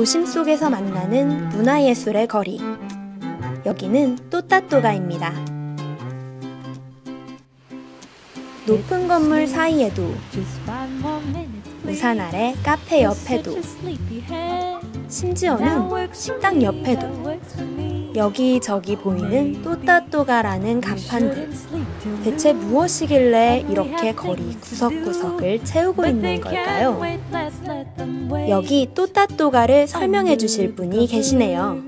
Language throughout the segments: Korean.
도심 속에서 만나는 문화예술의 거리. 여기는 또따또가입니다. 높은 건물 사이에도 우산 아래 카페 옆에도 심지어는 식당 옆에도 여기저기 보이는 또따또가라는 간판들 대체 무엇이길래 이렇게 거리 구석구석을 채우고 있는 걸까요? 여기 또따또가를 설명해 주실 분이 계시네요.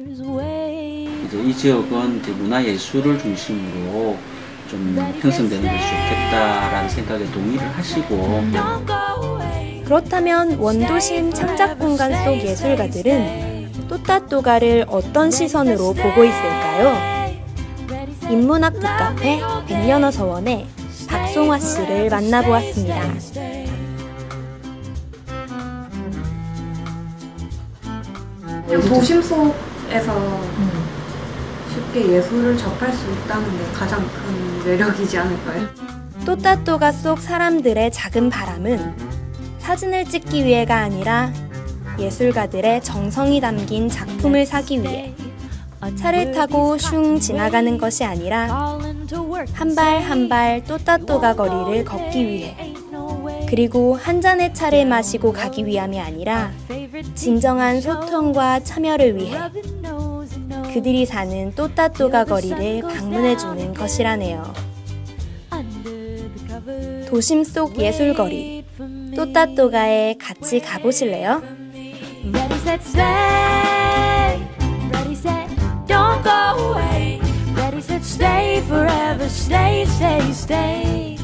이 지역은 문화예술을 중심으로 좀 형성되는 것이 좋겠다라는 생각에 동의를 하시고 그렇다면 원도심 창작 공간 속 예술가들은 또따또가를 어떤 시선으로 보고 있을까요? 인문학 북카페 백년어 서원의 박송화 씨를 만나보았습니다. 도심 속에서 쉽게 예술을 접할 수 있다는 게 가장 큰 매력이지 않을까요? 또따또가 속 사람들의 작은 바람은 사진을 찍기 위해가 아니라 예술가들의 정성이 담긴 작품을 사기 위해 차를 타고 슝 지나가는 것이 아니라 한 발 한 발 또따또가 거리를 걷기 위해 그리고 한 잔의 차를 마시고 가기 위함이 아니라 진정한 소통과 참여를 위해 그들이 사는 또따또가 거리를 방문해주는 것이라네요. 도심 속 예술거리 또따또가에 같이 가보실래요? Set, stay. Ready, set, don't go away. Ready, set, stay forever. Stay, stay, stay.